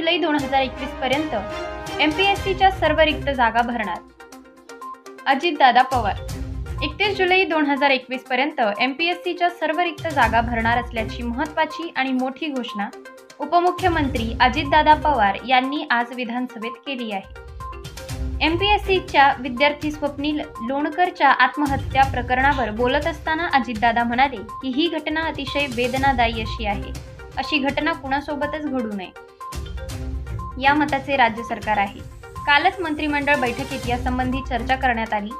जुलै दोन हजार एकवीस पर्यंत एमपीएससीच्या सर्व रिक्त जागा भरणार. अजितदादा पवार. एकतीस जुलै दोन हजार एकवीस पर्यंत एमपीएससीच्या सर्व रिक्त जागा भरणार असल्याची महत्वाची आणि मोठी घोषणा उपमुख्यमंत्री अजितदादा पवार यांनी आज विधानसभेत केली आहे. एमपीएससीच्या विद्यार्थी स्वप्नील लोणकरच्या आत्महत्या प्रकरणावर बोलत असताना अजितदादा म्हणाले की ही घटना अतिशय वेदनादायी अशी आहे. अशी घटना कुणासोबतच घडू नये. या मताचे राज्य सरकार आहे. कालच मंत्रिमंडळ बैठकीत यासंबंधी चर्चा करण्यात आली.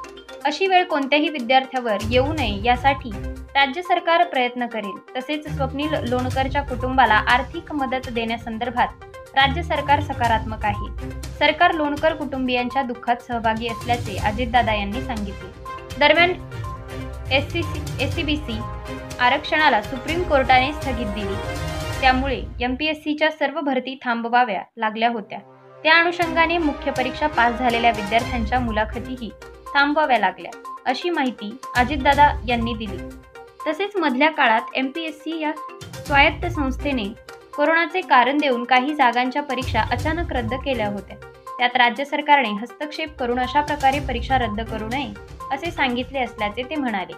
अशी वेळ कोणत्याही विद्यार्थ्यावर येऊ नये यासाठी राज्य सरकार प्रयत्न करेल. तसेच स्वप्नील लोणकरच्या कुटुंबाला आर्थिक मदत देण्यासंदर्भात राज्य सरकार सकारात्मक आहे. सरकार लोणकर कुटुंबियांच्या दुःखात सहभागी असल्याचे अजितदादा यांनी सांगितले. दरम्यान S C S C B C आरक्षणाला सुप्रीम कोर्टाने स्थगित दिली. त्यामुळे एम पी एस सीच्या सर्व भरती थांबवाव्या लागल्या होत्या. त्या अनुषंगाने मुख्य परीक्षा पास झालेल्या विद्यार्थ्यांच्या मुलाखतीही थांबवाव्या लागल्या अशी माहिती अजितदादा यांनी दिली. तसेच मधल्या काळात एम पी एस सी या स्वायत्त संस्थेने कोरोनाचे कारण देऊन काही जागांच्या परीक्षा अचानक रद्द केल्या होत्या. त्यात राज्य सरकारने हस्तक्षेप करून अशा प्रकारे परीक्षा रद्द करू नये असे सांगितले असल्याचे ते म्हणाले.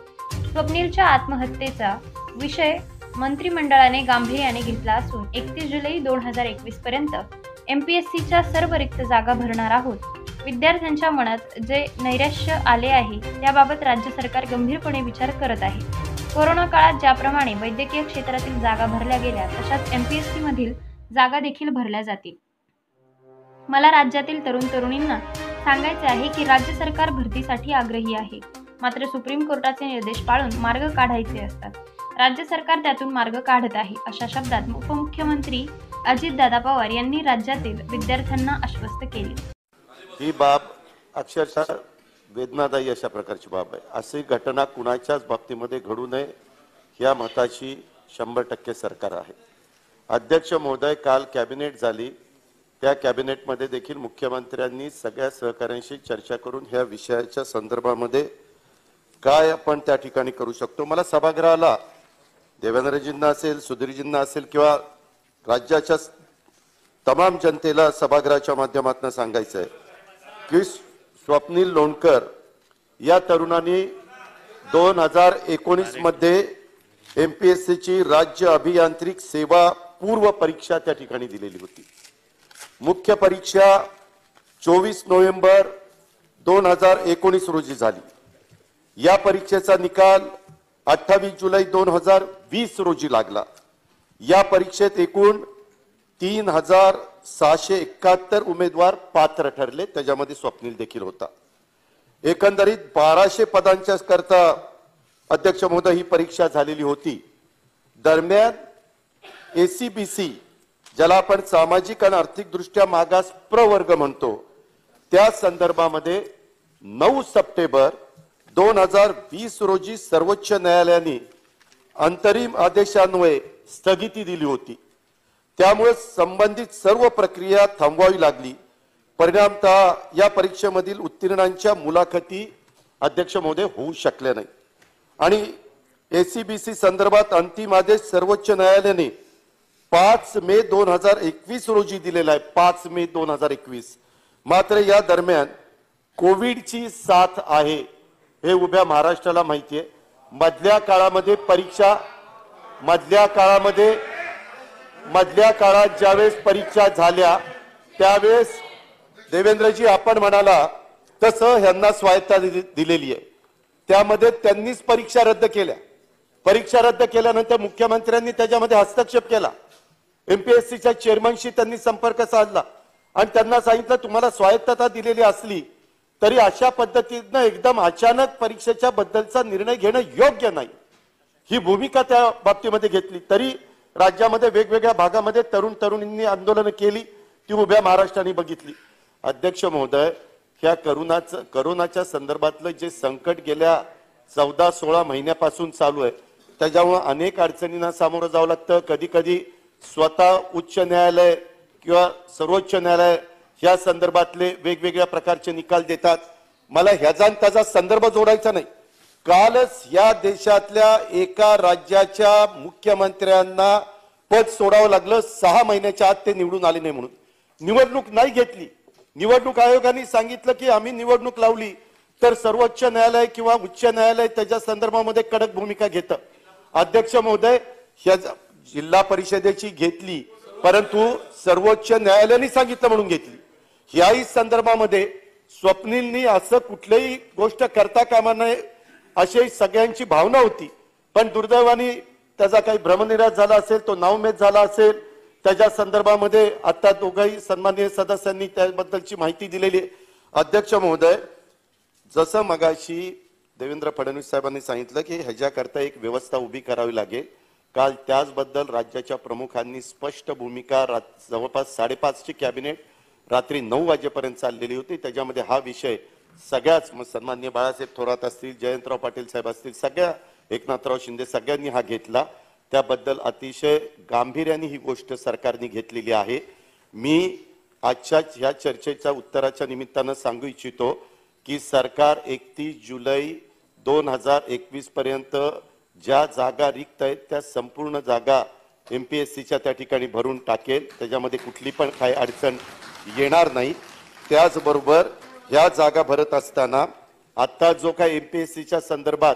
स्वप्नीलच्या आत्महत्येचा विषय मंत्रिमंडळाने गांभीर्याने घेतला असून एकतीस जुलै दोन हजार एकवीस पर्यंत एम पी एस सीच्या सर्व रिक्त जागा भरणार आहोत. विद्यार्थ्यांच्या मनात जे नैराश्य आले आहे त्याबाबत राज्य सरकार गंभीरपणे विचार करत आहे. कोरोना काळात ज्याप्रमाणे वैद्यकीय क्षेत्रातील जागा भरल्या गेल्या तशाच एम पी एस सीमधील जागा देखील भरल्या जातील. मला राज्यातील तरुण तरुणींना सांगायचे आहे की राज्य सरकार भरतीसाठी आग्रही आहे. मात्र सुप्रीम कोर्टाचे निर्देश पाळून मार्ग काढायचे असतात. राज्य सरकार त्यातून मार्ग काढत आहे अशा शब्दात उपमुख्यमंत्री अजितदादा पवार यांनी राज्यातील विद्यार्थ्यांना आश्वस्त केले. ही बाब अक्षरशः वेदनादायी अशा प्रकारची बाब आहे. अशी घटना कुणाच्याच बाबतीमध्ये घडू नये या मताची शंभर टक्के सरकार आहे. अध्यक्ष महोदय काल कॅबिनेट झाली. त्या कॅबिनेटमध्ये देखील मुख्यमंत्र्यांनी सगळ्या सहकाऱ्यांशी चर्चा करून ह्या विषयाच्या संदर्भामध्ये काय आपण त्या ठिकाणी करू शकतो? मला सभागृहाला देवेंद्रजींना असेल सुधीरजींना असेल किंवा राज्याच्या तमाम जनतेला सभागृहाच्या माध्यमातून सांगायचं आहे की स्वप्नील लोणकर या तरुणांनी दोन हजार एकोणीसमध्ये एम पी एस सीची राज्य अभियांत्रिक सेवा पूर्व परीक्षा त्या ठिकाणी दिलेली होती. मुख्य परीक्षा चोवीस नोव्हेंबर दोन हजार एकोणीस रोजी झाली. या परीक्षेचा निकाल अठ्ठावीस जुलै दोन हजार वीस रोजी लागला. या परीक्षेत एकूण तीन हजार सहाशे एकाहत्तर उमेदवार पात्र ठरले. त्याच्यामध्ये स्वप्नील देखील होता. एकंदरीत बाराशे पदांच्या करता अध्यक्ष महोदय ही परीक्षा झालेली होती. दरम्यान एसीबीसी ज्याला आपण सामाजिक आणि आर्थिकदृष्ट्या मागास प्रवर्ग म्हणतो त्या संदर्भामध्ये नऊ सप्टेंबर दोन हजार वीस रोजी सर्वोच्च न्यायालयाने अंतरिम आदेशान्वये स्थगिती दिली होती. त्यामुळे संबंधित सर्व प्रक्रिया थांबवावी लागली. परिणामतः या परीक्षेमधील उत्तीर्णांच्या मुलाखती अध्यक्ष महोदय होऊ शकल्या नाही आणि एसीबीसी संदर्भात अंतिम आदेश सर्वोच्च न्यायालयाने पाच मे दोन हजार एकवीस रोजी दिलेला आहे. पाच मे दोन हजार एकवीस. मात्र या दरम्यान कोविडची साथ आहे. हे उभ्या महाराष्ट्राला माहिती आहे मधल्या काळामध्ये परीक्षा मधल्या काळामध्ये मधल्या काळात ज्यावेळेस परीक्षा झाल्या त्यावेळेस देवेंद्रजी आपण म्हणाला तसं ह्यांना स्वायत्ता दि- दिलेली आहे. त्यामध्ये त्यांनीच परीक्षा रद्द केल्या. परीक्षा रद्द केल्यानंतर मुख्यमंत्र्यांनी त्याच्यामध्ये हस्तक्षेप केला. एमपीएससीच्या चेअरमनशी त्यांनी संपर्क साधला. आणि त्यांना सांगितलं तुम्हाला स्वायत्तता दिलेली असली तरी अशा पद्धतीनं एकदम अचानक परीक्षेच्या बद्दलचा निर्णय घेणं योग्य नाही. ही भूमिका त्या बाबतीमध्ये घेतली. तरी राज्यामध्ये वेगवेगळ्या भागामध्ये तरुण तरुणींनी आंदोलनं केली ती उभ्या महाराष्ट्राने बघितली. अध्यक्ष महोदय ह्या करोनाचं करोनाच्या संदर्भातलं जे संकट गेल्या चौदा सोळा महिन्यापासून चालू आहे त्याच्यामुळं अनेक अडचणींना सामोरं जावं लागतं. कधी कधी स्वतः उच्च न्यायालय किंवा सर्वोच्च न्यायालय या संदर्भातले वेगवेगळ्या प्रकारचे निकाल देतात. मला ह्याचा आणि त्याचा संदर्भ जोडायचा नाही. कालच या देशातल्या एका राज्याच्या मुख्यमंत्र्यांना पद सोडावं लागलं. सहा महिन्याच्या आत ते निवडून आले नाही म्हणून. निवडणूक नाही घेतली. निवडणूक आयोगाने सांगितलं की आम्ही निवडणूक लावली. तर सर्वोच्च न्यायालय किंवा उच्च न्यायालय त्याच्या संदर्भामध्ये कडक भूमिका घेतं. अध्यक्ष महोदय ह्या जिल्हा परिषदेची घेतली. परंतु सर्वोच्च न्यायालयाने सांगितलं म्हणून घेतली. याही संदर्भामध्ये स्वप्नीलनी असं कुठलीही गोष्ट करता कामा नये अशी सगळ्यांची भावना होती. पण दुर्दैवाने त्याचा काही भ्रमनिराश झाला असेल तो नावमेद झाला असेल. त्याच्या संदर्भामध्ये आता दोघंही सन्माननीय सदस्यांनी त्याबद्दलची माहिती दिलेली आहे. अध्यक्ष महोदय जसं मगाशी देवेंद्र फडणवीस साहेबांनी सांगितलं की ह्याच्याकरता एक व्यवस्था उभी करावी लागेल. काल त्याचबद्दल राज्याच्या प्रमुखांनी स्पष्ट भूमिका जवळपास साडेपाचची कॅबिनेट रात्री नऊ वाजेपर्यंत चाललेली होती. त्याच्यामध्ये हा विषय सगळ्याच सन्मान्य बाळासाहेब थोरात असतील जयंतराव पाटील साहेब असतील सगळ्या एकनाथराव शिंदे सगळ्यांनी हा घेतला. त्याबद्दल अतिशय गांभीर्याने ही गोष्ट सरकारने घेतलेली आहे. मी आजच्या ह्या चर्चेच्या उत्तराच्या निमित्तानं सांगू इच्छितो की सरकार एकतीस जुलै दोन हजार एकवीस पर्यंत ज्या जागा रिक्त आहेत त्या संपूर्ण जागा एम पी एस सीच्या त्या ठिकाणी भरून टाकेल. त्याच्यामध्ये कुठली पण काही अडचण येणार नाही. त्याचबरोबर ह्या जागा भरत असताना आता जो काही सीच्या संदर्भात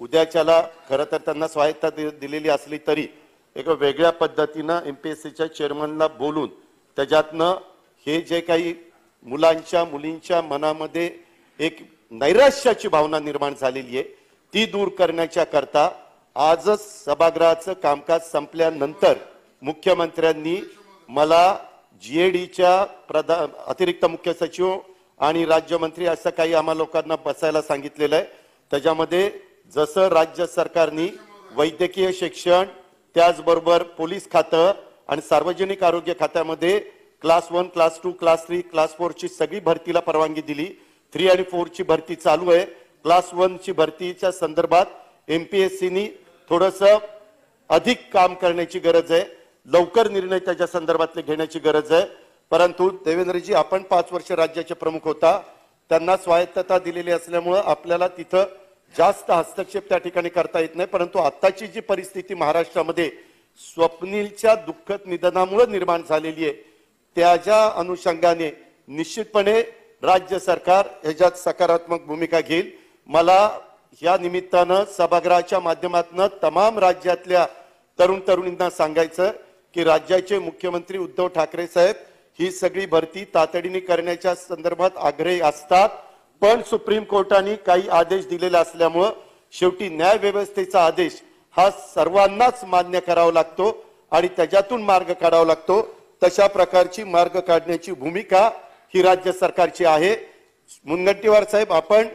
उद्याच्याला खरं तर त्यांना स्वायत्ता दि- दिलेली असली तरी एका वेगळ्या पद्धतीनं एम पी एस सीच्या चेअरमनला बोलून त्याच्यातनं हे जे काही मुलांच्या मुलींच्या मनामध्ये एक नैराश्याची भावना निर्माण झालेली आहे ती दूर करण्याच्या करता आजच सभागृहाचं कामकाज संपल्यानंतर मुख्यमंत्र्यांनी मला जीएडीच्या प्रधान अतिरिक्त मुख्य सचिव आणि राज्यमंत्री असं काही आम्हा लोकांना बसायला सांगितलेलं आहे. त्याच्यामध्ये जसं राज्य सरकारनी वैद्यकीय शिक्षण त्याचबरोबर पोलीस खातं आणि सार्वजनिक आरोग्य खात्यामध्ये class one class two class three class फोरची सगळी भरतीला परवानगी दिली. थ्री आणि फोरची भरती चालू आहे. क्लास वनची भरतीच्या संदर्भात एम पी एस सीनी थोडंसं अधिक काम करण्याची गरज आहे. लवकर निर्णय त्याच्या संदर्भातले घेण्याची गरज आहे. परंतु देवेंद्रजी आपण पाच वर्ष राज्याचे प्रमुख होता. त्यांना स्वायत्तता दिलेली असल्यामुळं आपल्याला तिथं जास्त हस्तक्षेप त्या ठिकाणी करता येत नाही. परंतु आत्ताची जी परिस्थिती महाराष्ट्रामध्ये स्वप्नीलच्या दुःखद निधनामुळे निर्माण झालेली आहे त्याच्या अनुषंगाने निश्चितपणे राज्य सरकार ह्याच्यात सकारात्मक भूमिका घेईल. मला या निमित्तानं सभागृहाच्या माध्यमातून तमाम राज्यातल्या तरुण तरुणींना सांगायचं की राज्याचे मुख्यमंत्री उद्धव ठाकरे साहेब ही सगळी भरती तातडीने करण्याच्या संदर्भात आग्रही असतात. पण सुप्रीम कोर्टाने काही आदेश दिलेले असल्यामुळं शेवटी न्याय व्यवस्थेचा आदेश हा सर्वांनाच मान्य करावा लागतो आणि त्याच्यातून मार्ग काढावा लागतो. तशा प्रकारची मार्ग काढण्याची भूमिका ही राज्य सरकारची आहे. मुनगंटीवार साहेब आपण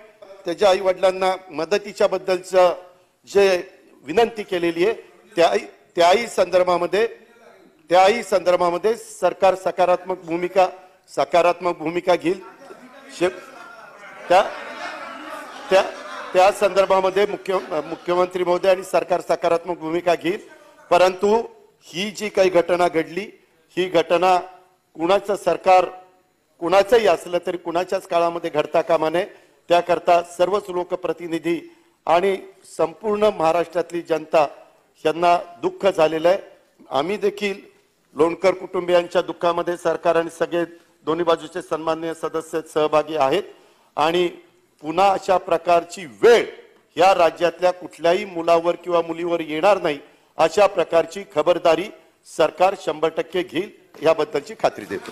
त्याच्या आई वडिलांना मदतीच्या बद्दलचं जे विनंती केलेली आहे त्या त्याही संदर्भामध्ये त्याही संदर्भामध्ये सरकार सकारात्मक भूमिका सकारात्मक भूमिका घेईल. शे- त्या त्या त्या संदर्भामध्ये मुख्य मुख्यमंत्री महोदय आणि सरकार सकारात्मक भूमिका घेईल. परंतु ही जी काही घटना घडली ही घटना कुणाचं सरकार कुणाचंही असलं तरी कुणाच्याच काळामध्ये घडता कामा नये. त्याकरता सर्वच लोकप्रतिनिधी आणि संपूर्ण महाराष्ट्रातली जनता यांना दुःख झालेलं आहे. आम्ही देखील लोणकर कुटुंबियांच्या दुःखामध्ये सरकार आणि सगळे दोन्ही बाजूचे सन्माननीय सदस्य सहभागी आहेत. आणि पुन्हा अशा प्रकारची वेळ या राज्यातल्या कुठल्याही मुलावर किंवा मुलीवर येणार नाही अशा प्रकारची खबरदारी सरकार शंभर टक्के घेईल याबद्दलची खात्री देतो.